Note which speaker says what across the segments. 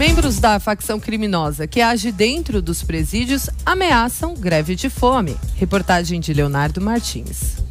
Speaker 1: Membros da facção criminosa que age dentro dos presídios ameaçam greve de fome. Reportagem de Leonardo Martins.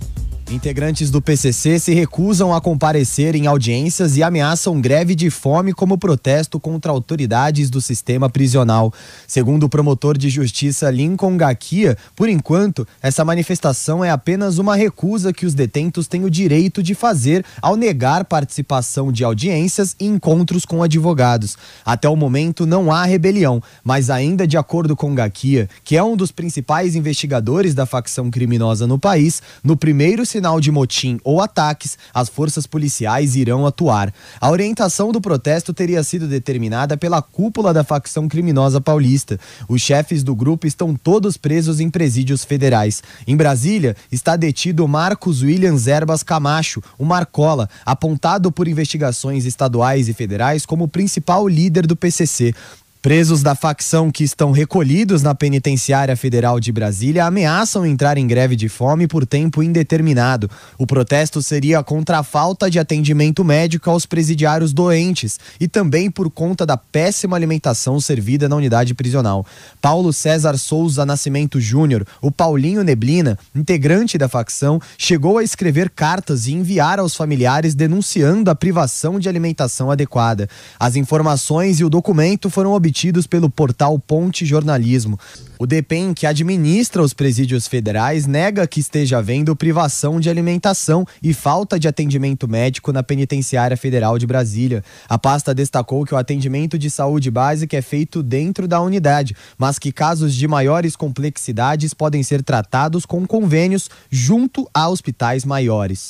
Speaker 2: Integrantes do PCC se recusam a comparecer em audiências e ameaçam greve de fome como protesto contra autoridades do sistema prisional. Segundo o promotor de justiça Lincoln Gakia, por enquanto, essa manifestação é apenas uma recusa que os detentos têm o direito de fazer ao negar participação de audiências e encontros com advogados. Até o momento não há rebelião, mas ainda de acordo com Gakia, que é um dos principais investigadores da facção criminosa no país, no primeiro sinal de motim ou ataques, as forças policiais irão atuar. A orientação do protesto teria sido determinada pela cúpula da facção criminosa paulista. Os chefes do grupo estão todos presos em presídios federais. Em Brasília, está detido Marcos Williams Erbas Camacho, o Marcola, apontado por investigações estaduais e federais como principal líder do PCC. Presos da facção que estão recolhidos na Penitenciária Federal de Brasília ameaçam entrar em greve de fome por tempo indeterminado. O protesto seria contra a falta de atendimento médico aos presidiários doentes e também por conta da péssima alimentação servida na unidade prisional. Paulo César Souza Nascimento Júnior, o Paulinho Neblina, integrante da facção, chegou a escrever cartas e enviar aos familiares denunciando a privação de alimentação adequada. As informações e o documento foram obtidos obtidos pelo portal Ponte Jornalismo. O DEPEN, que administra os presídios federais, nega que esteja havendo privação de alimentação e falta de atendimento médico na Penitenciária Federal de Brasília. A pasta destacou que o atendimento de saúde básica é feito dentro da unidade, mas que casos de maiores complexidades podem ser tratados com convênios junto a hospitais maiores.